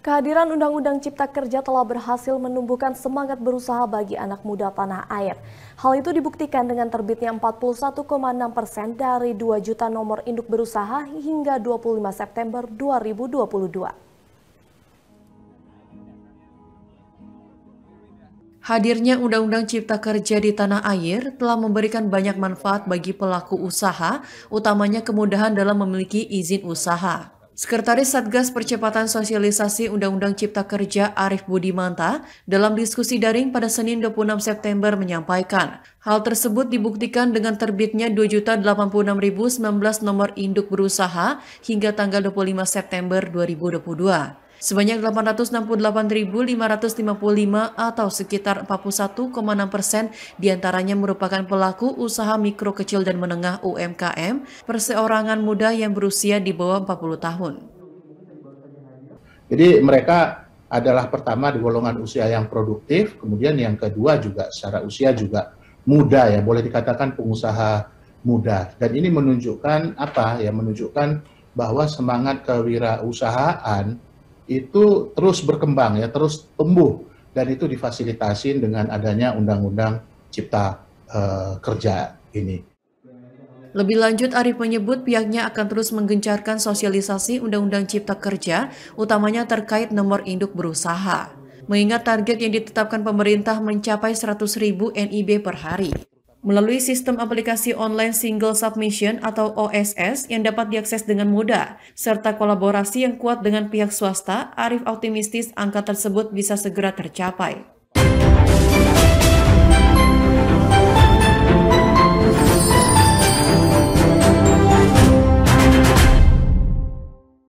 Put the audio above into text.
Kehadiran Undang-Undang Cipta Kerja telah berhasil menumbuhkan semangat berusaha bagi anak muda tanah air. Hal itu dibuktikan dengan terbitnya 41,6 persen dari 2 juta nomor induk berusaha hingga 25 September 2022. Hadirnya Undang-Undang Cipta Kerja di tanah air telah memberikan banyak manfaat bagi pelaku usaha, utamanya kemudahan dalam memiliki izin usaha. Sekretaris Satgas Percepatan Sosialisasi Undang-Undang Cipta Kerja Arif Budimanta dalam diskusi daring pada Senin 26 September menyampaikan, hal tersebut dibuktikan dengan terbitnya 2.086.019 nomor induk berusaha hingga tanggal 25 September 2022 sebanyak 868.555 atau sekitar 41,6 persen di antaranya merupakan pelaku usaha mikro kecil dan menengah UMKM perseorangan muda yang berusia di bawah 40 tahun. Jadi mereka adalah pertama di golongan usia yang produktif, kemudian yang kedua juga secara usia juga muda ya, boleh dikatakan pengusaha muda. Dan ini menunjukkan apa ya, menunjukkan bahwa semangat kewirausahaan itu terus berkembang ya, terus tumbuh dan itu difasilitasi dengan adanya Undang-Undang Cipta uh, Kerja ini. Lebih lanjut, Arif menyebut pihaknya akan terus menggencarkan sosialisasi Undang-Undang Cipta Kerja, utamanya terkait nomor induk berusaha. Mengingat target yang ditetapkan pemerintah mencapai 100 ribu NIB per hari. Melalui sistem aplikasi online single submission atau OSS yang dapat diakses dengan mudah, serta kolaborasi yang kuat dengan pihak swasta, Arif optimistis angka tersebut bisa segera tercapai.